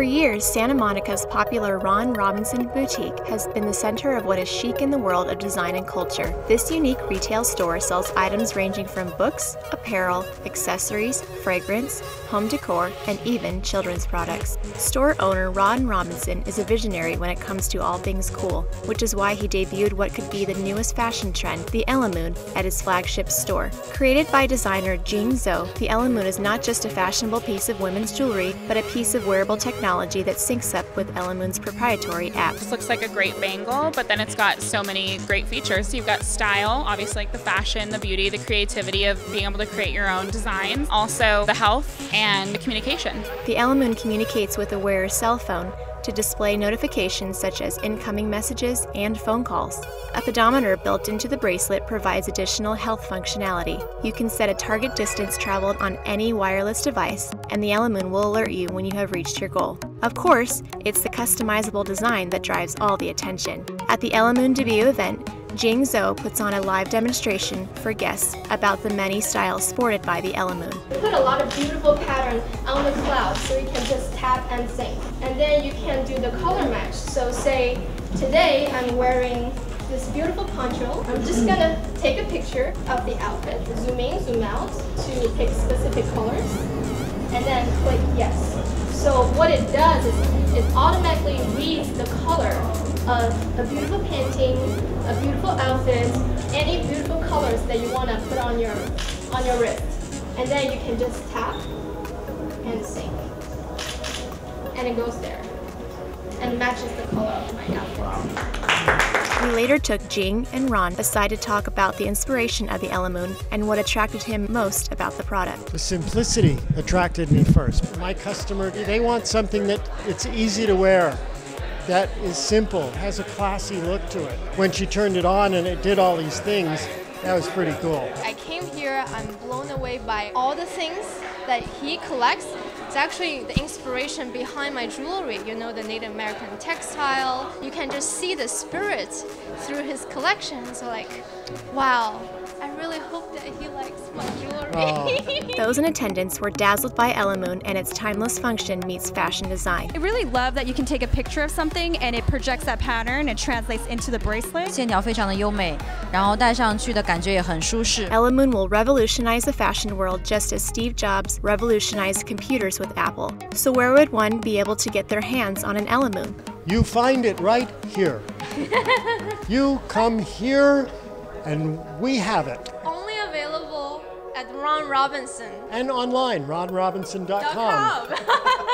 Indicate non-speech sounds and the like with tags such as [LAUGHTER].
For years, Santa Monica's popular Ron Robinson boutique has been the center of what is chic in the world of design and culture. This unique retail store sells items ranging from books, apparel, accessories, fragrance, home decor, and even children's products. Store owner Ron Robinson is a visionary when it comes to all things cool, which is why he debuted what could be the newest fashion trend, the Elemoon, at his flagship store. Created by designer Jing Zhou, the Elemoon is not just a fashionable piece of women's jewelry, but a piece of wearable technology that syncs up with Elemoon's proprietary app. This looks like a great bangle, but then it's got so many great features. You've got style, obviously like the fashion, the beauty, the creativity of being able to create your own designs. Also the health and the communication. The Elemoon communicates with the wearer's cell phone, to display notifications such as incoming messages and phone calls. A pedometer built into the bracelet provides additional health functionality. You can set a target distance traveled on any wireless device, and the Elemoon will alert you when you have reached your goal. Of course, it's the customizable design that drives all the attention. At the Elemoon debut event, Jing Zhou puts on a live demonstration for guests about the many styles sported by the Elemoon. We put a lot of beautiful patterns on the cloud so you can just tap and sync. And then you can do the color match. So say today I'm wearing this beautiful poncho. I'm just gonna take a picture of the outfit, zoom in, zoom out to pick specific colors, and then click yes. So what it does is it automatically reads the color of a beautiful painting, a beautiful outfit, any beautiful colors that you want to put on your on your wrist. And then you can just tap and sync. And it goes there. And matches the color of my outfit. We later took Jing and Ron aside to talk about the inspiration of the Elemoon and what attracted him most about the product. The simplicity attracted me first. My customer, they want something that it's easy to wear that is simple, has a classy look to it. When she turned it on and it did all these things, that was pretty cool. I came here, I'm blown away by all the things that he collects. It's actually the inspiration behind my jewelry, you know, the Native American textile. You can just see the spirit through his collection. So like, wow, I really hope that he likes my jewelry. Oh. [LAUGHS] Those in attendance were dazzled by Elemoon and its timeless function meets fashion design. I really love that you can take a picture of something and it projects that pattern and translates into the bracelet. 线条非常的优美，然后戴上去的感觉也很舒适。Elemoon will revolutionize the fashion world just as Steve Jobs revolutionized computers with Apple. So where would one be able to get their hands on an Elemoon? You find it right here. [LAUGHS] you come here and we have it. Only available at Ron Robinson. And online, ronrobinson.com. [LAUGHS]